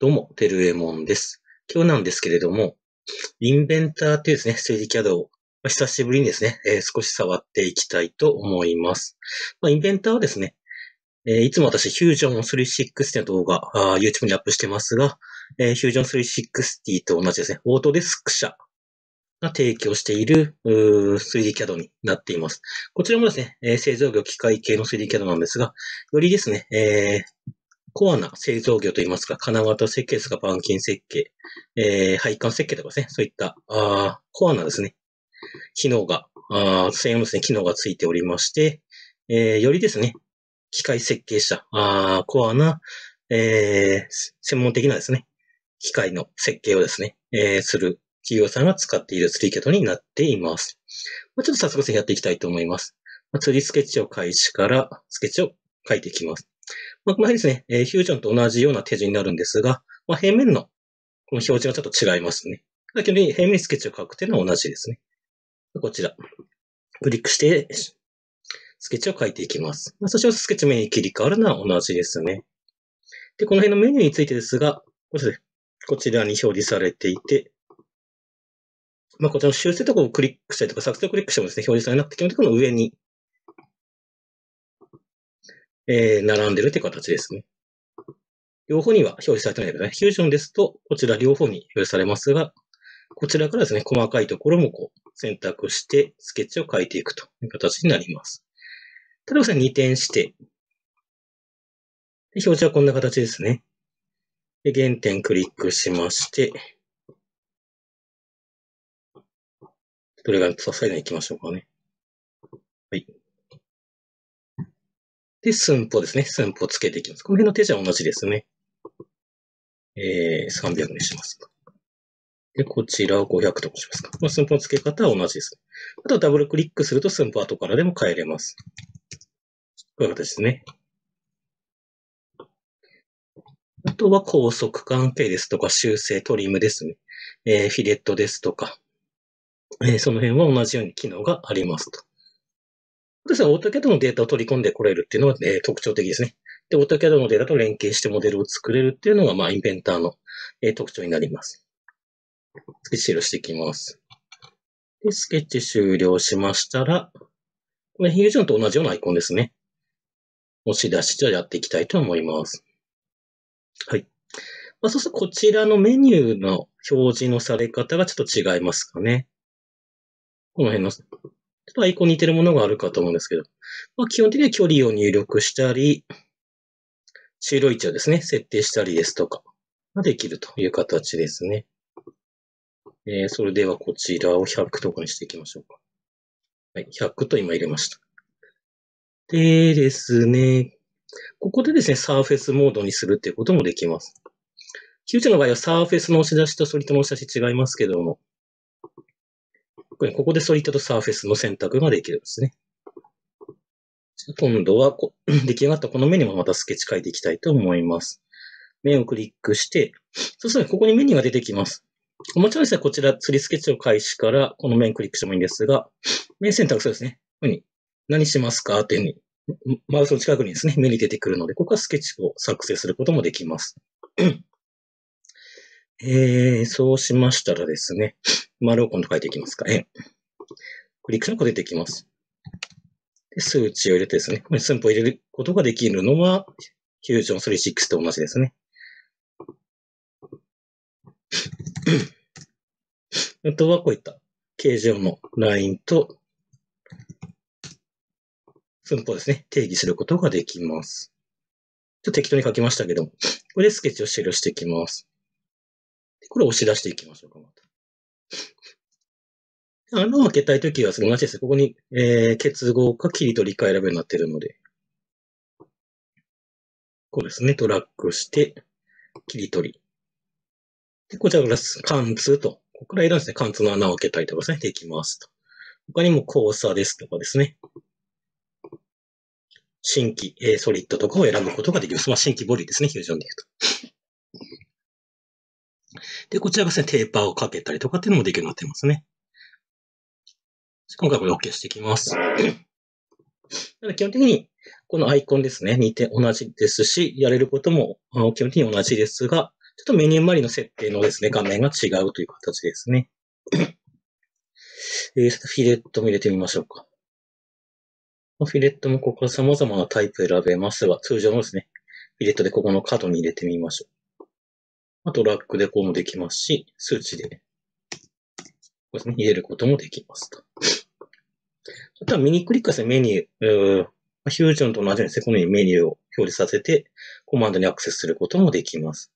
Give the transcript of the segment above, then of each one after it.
どうも、てるえもんです。今日なんですけれども、インベンターっていうですね、3D CAD を久しぶりにですね、えー少し触っていきたいと思います。まあ、インベンターはですね、えーいつも私、Fusion 360の動画、YouTube にアップしてますが、えー Fusion 360と同じですね、オートデスク社が提供している 3D CAD になっています。こちらもですね、えー製造業機械系の 3D CAD なんですが、よりですね、えーコアな製造業といいますか、金型設計ですとか板金設計、えー配管設計とかですね、そういった、あコアなですね、機能が、あ専用のですね、機能がついておりまして、えーよりですね、機械設計者、あコアな、えー専門的なですね、機械の設計をですね、えーする企業さんが使っている 3D キャドになっています。まあ、ちょっと早速やっていきたいと思います。まあ、3D スケッチを開始からスケッチを書いていきます。まあ、この辺ですね、えー、フュージョンと同じような手順になるんですが、まあ、平面のこの表示がちょっと違いますね。だけど、平面スケッチを書くというのは同じですね。こちら。クリックして、スケッチを書いていきます。まあ、そしてスケッチメニューに切り替わるのは同じですね。で、この辺のメニューについてですが、こちらこちらに表示されていて、まあ、こちらの修正とかをクリックしたりとか、作成をクリックしてもですね、表示されなくて、基本的にこの上に、えー、並んでるという形ですね。両方には表示されてないけどね。フュージョンですと、こちら両方に表示されますが、こちらからですね、細かいところもこう選択して、スケッチを書いていくという形になります。例えばですね、2点して、表示はこんな形ですね。で、原点クリックしまして、どれが最後に行きましょうかね。はい。で、寸法ですね。寸法つけていきます。この辺の手順は同じですね。えー、300にしますか。で、こちらを500としますか。この寸法の付け方は同じです。あとはダブルクリックすると寸法後からでも変えれます。こういう形ですね。あとは高速関係ですとか修正、トリムですね。えー、フィレットですとか、えーその辺は同じように機能がありますと。ですね、オートキャドのデータを取り込んでこれるっていうのが、え特徴的ですね。で、オートキャドのデータと連携してモデルを作れるっていうのが、まあ、インベンターの、えー特徴になります。スケッチ終了していきます。で、スケッチ終了しましたら、これ、フュージョンと同じようなアイコンですね。押し出し、じゃあやっていきたいと思います。はい。まあ、そうすると、こちらのメニューの表示のされ方がちょっと違いますかね。この辺の、とアイコン似てるものがあるかと思うんですけど、まあ、基本的には距離を入力したり、終了位置をですね、設定したりですとか、ができるという形ですね。えー、それではこちらを100とかにしていきましょうか。はい、100と今入れました。でですね、ここでですね、サーフェスモードにするっていうこともできます。フューチャーの場合はサーフェスの押し出しとソリッドの押し出し違いますけども、ここでソリッドとサーフェスの選択ができるんですね。今度はこ 出来上がったこのメニューもまたスケッチ書いていきたいと思います。面をクリックして、そうするとここにメニューが出てきます。もちろんですね、こちら釣りスケッチを開始からこの面クリックしてもいいんですが、面選択そうですね。こういうふうに何しますかっていうふうに、マウスの近くにですね、目に出てくるので、ここはスケッチを作成することもできます。えー、そうしましたらですね、丸を今度書いていきますか。円。クリックしたらこう出てきます。で数値を入れてですね、ここに寸法を入れることができるのは、Fusion 36と同じですね。あとはこういった形状のラインと寸法ですね、定義することができます。ちょっと適当に書きましたけども、これでスケッチを記していきます。これを押し出していきましょうか、また。穴を開けたいときは、その同じです。ここに、えー、結合か切り取りか選べるようになってるので、こうですね、ドラッグして、切り取り。で、こちらから貫通と、ここから選んですね、貫通の穴を開けたりとかですね、できますと。他にも交差ですとかですね。新規、えー、ソリッドとかを選ぶことができます。まあ、新規ボディですね、フュージョンで言うと。で、こちらがですね、テーパーをかけたりとかっていうのもできるようになってますね。今回これ OK していきます。なので基本的に、このアイコンですね、似て同じですし、やれることも基本的に同じですが、ちょっとメニュー周りの設定のですね、画面が違うという形ですね。えー、フィレットも入れてみましょうか。フィレットもここから様々なタイプ選べますが、通常のですね、フィレットでここの角に入れてみましょう。あと、ラックでこうもできますし、数値で、こうですね、入れることもできますと。あとはミニクリックですね、メニュー、フュージョンと同じようにですね、このようにメニューを表示させて、コマンドにアクセスすることもできます。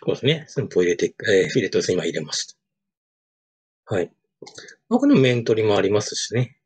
こうですね。寸法入れて、えー、フィレットですね、今入れました。はい。まあ、この面取りもありますしね。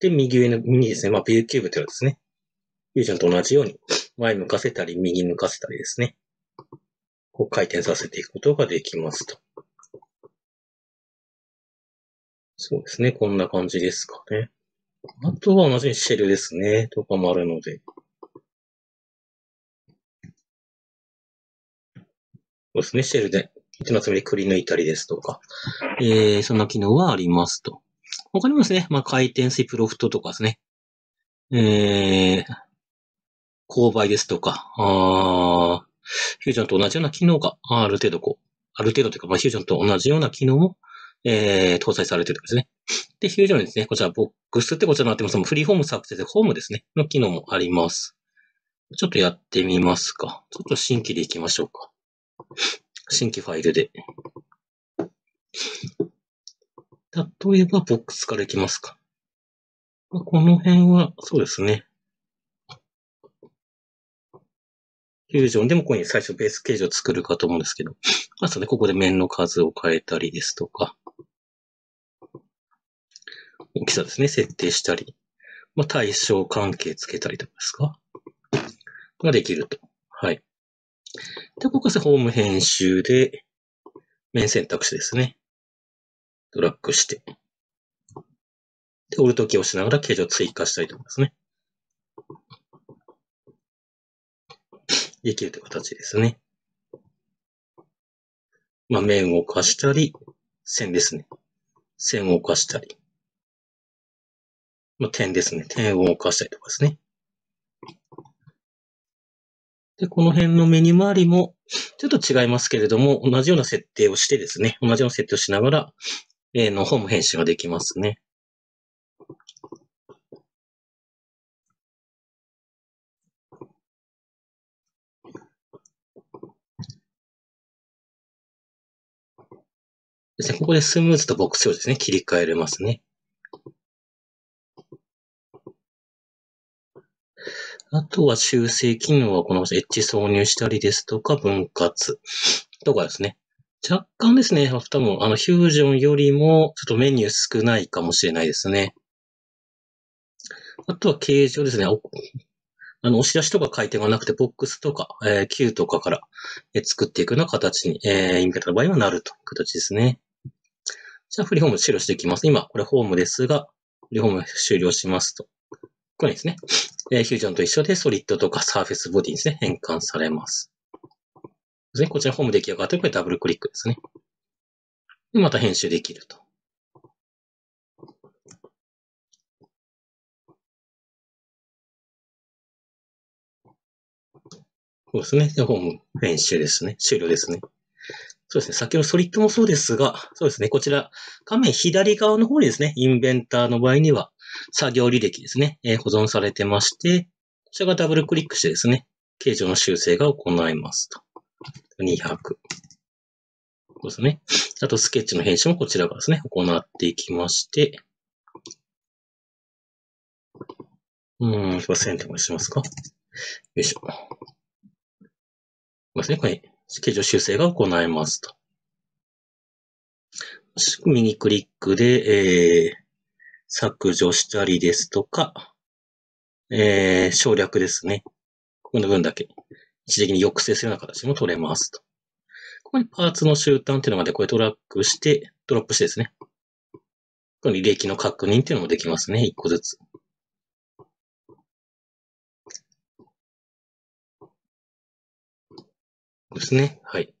で、右上のにですね、まあ、ビューキューブというのはですね、フュージョンと同じように、前向かせたり、右向かせたりですね。こう回転させていくことができますと。そうですね。こんな感じですかね。あとは同じにシェルですね。とかもあるので。そうですね。シェルで、一のつめりくり抜いたりですとか。えー、そんな機能はありますと。他にもですね、まあ、回転水プロフトとかですね。えー、勾配ですとか、あフュージョンと同じような機能がある程度こう、ある程度というか、まあ、フュージョンと同じような機能もえー、搭載されてるんですね。で、フュージョンにですね、こちらボックスってこちらになってます。フリーホーム作成でホームですね、の機能もあります。ちょっとやってみますか。ちょっと新規でいきましょうか。新規ファイルで。例えば、ボックスからいきますか。この辺は、そうですね。フュージョンでもここに最初ベース形状を作るかと思うんですけど、まあ、それここで面の数を変えたりですとか、大きさですね、設定したり、まあ、対象関係つけたりとかですかができると。はい。で、ここはホーム編集で、面選択肢ですね。ドラッグして。で、オルトキーを押しながら形状を追加したりとかですね。できるという形ですね。まあ、面を動かしたり、線ですね。線を動かしたり。まあ、点ですね。点を動かしたりとかですね。で、この辺のメニュー周りも、ちょっと違いますけれども、同じような設定をしてですね、同じような設定をしながら、え、のホーム編集ができますね。ですね、ここでスムーズとボックスをですね、切り替えれますね。あとは修正機能はこのエッジ挿入したりですとか、分割とかですね。若干ですね、多分あのフュージョンよりもちょっとメニュー少ないかもしれないですね。あとは形状ですね。あの、押し出しとか回転がなくて、ボックスとか、えー、Q とかから、えー、作っていくような形に、えー、インベの場合はなるという形ですね。じゃあ、フリーホーム終了していきます。今、これホームですが、フリーホーム終了しますと。これですね。えー、フュージョンと一緒でソリッドとかサーフェスボディにですね、変換されます。ですね。こちらホーム出来上がって、これダブルクリックですね。で、また編集できると。そうですね。で、ホーム編集ですね。終了ですね。そうですね。先ほどソリッドもそうですが、そうですね。こちら、画面左側の方にですね、インベンターの場合には、作業履歴ですね、えー、保存されてまして、こちらがダブルクリックしてですね、形状の修正が行いますと。200。そうですね。あと、スケッチの編集もこちらがですね、行っていきまして、うん、センターにしますか。よいしょ。そうですね。これ、形状修正が行えますと。右クリックで、えー、削除したりですとか、えー、省略ですね。ここの分だけ一時的に抑制するような形も取れますと。ここにパーツの集端っていうのがね、これトラックして、ドロップしてですね。この履歴の確認っていうのもできますね。一個ずつ。ですね。はい。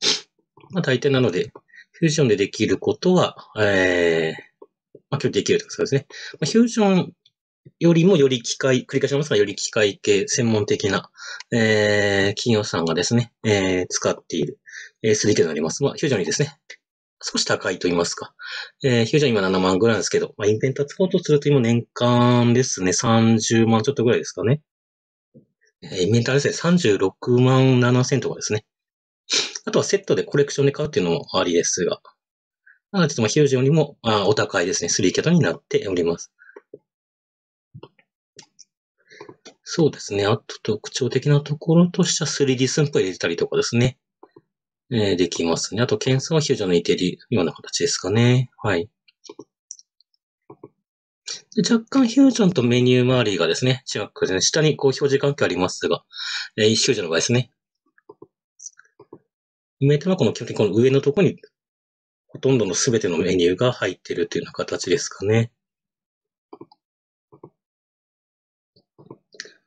まあ大抵なので、フュージョンでできることは、えー、まあ今日できるということですね。まあ、フュージョンよりもより機械、繰り返しますが、より機械系、専門的な、えー、企業さんがですね、えー、使っている、えー、3K になります。まあ、フュージョンにですね、少し高いと言いますか。えー、フュージョン今7万ぐらいなんですけど、まあ、インベンター使おうとすると今年間ですね、30万ちょっとぐらいですかね。えー、インベンターですね、36万7千とかですね。あとはセットでコレクションで買うっていうのもありですが。なので、ちょっとまあ、フュージョンよりも、あお高いですね、3 k になっております。そうですね。あと特徴的なところとしては 3D 寸法入れたりとかですね。えー、できますね。あと、検査はフュージョンに似ているような形ですかね。はい。若干フュージョンとメニュー周りがですね、違くて、ね、下にこう表示関係ありますが、えー、フュージョンの場合ですね。イメージはこの基本的にこの上のところにほとんどの全てのメニューが入っているというような形ですかね。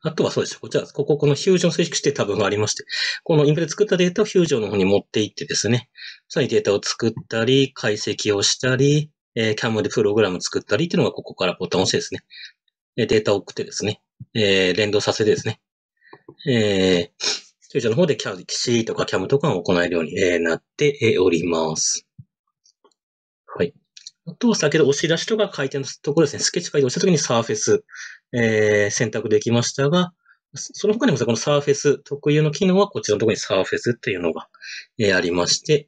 あとはそうです。こちら、ここ、このフュージョン推識してタブがありまして、このインプで作ったデータをフュージョンの方に持っていってですね、さらにデータを作ったり、解析をしたり、えー、キャムでプログラム作ったりっていうのがここからボタンを押してですね、データを送ってですね、えー、連動させてですね、えー、フュージョンの方でキャ C とかキャムとかを行えるようになっております。はい。あと、先ほど押し出しとか回転のところですね、スケッチ回で押したときにサーフェス、えー、選択できましたが、その他にもこのサーフェス特有の機能はこちらのところにサーフェスっていうのが、えー、ありまして、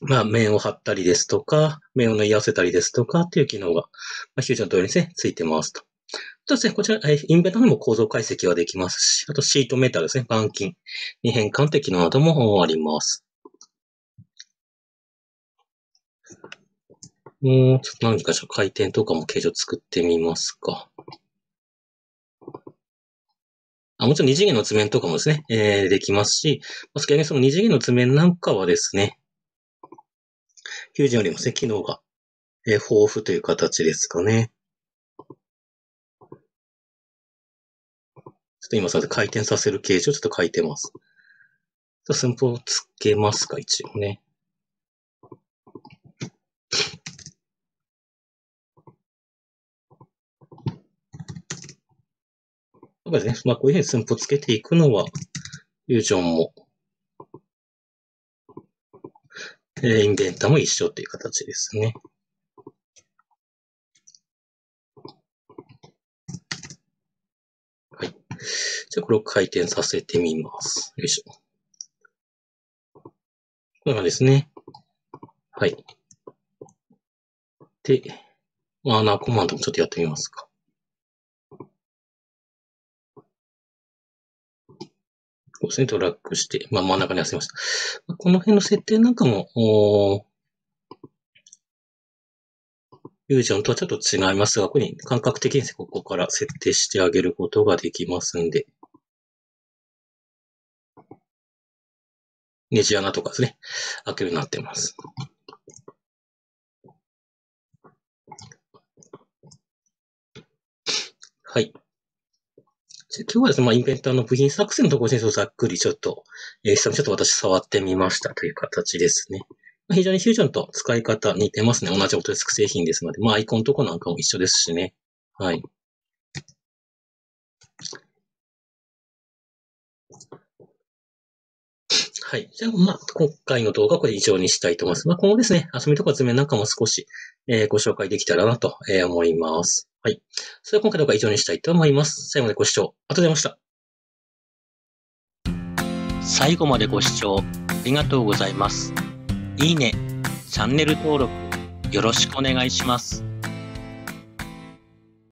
まあ、面を貼ったりですとか、面を縫い合わせたりですとかっていう機能が、まあ、フュージョンとようにですね、ついてますと。とですね、こちら、インベントにも構造解析はできますし、あとシートメーターですね、板金に変換って機能などもあります。もうちょっと何かじゃ回転とかも形状作ってみますか。あもちろん二次元の図面とかもですね、えー、できますし、まあ、にその二次元の図面なんかはですね、フュージョンよりもですね、機能が、えー、豊富という形ですかね。ちょっと今さ、回転させる形状をちょっと書いてます。寸法をつけますか、一応ね。とかですね、まあこういうふうに寸法つけていくのは、フュージョンも、えー、インベンタも一緒っていう形ですね。はい。じゃあこれを回転させてみます。よいしょ。これがですね。はい。で、マーナーコマンドもちょっとやってみますか。こうですね、ドラッグして、まあ、真ん中に寄せました。この辺の設定なんかも、おフュージョンとはちょっと違いますが、ここに感覚的にここから設定してあげることができますんで、ネジ穴とかですね、開けるようになってます。はい。今日はですね、まあ、インベンターの部品作成のところにざっくりちょっと、えー、久々ちょっと私触ってみましたという形ですね。非常にフュージョンと使い方似てますね。同じオトデスク製品ですので、まあ、アイコンとこなんかも一緒ですしね。はい。はい。じゃあ、まあ、今回の動画はこれ以上にしたいと思います。まあ、今後ですね、遊びとか図面なんかも少し、えー、ご紹介できたらなと、思います。はい。それでは今回の動画は以上にしたいと思います。最後までご視聴ありがとうございました。最後までご視聴ありがとうございます。いいね、チャンネル登録よろしくお願いします。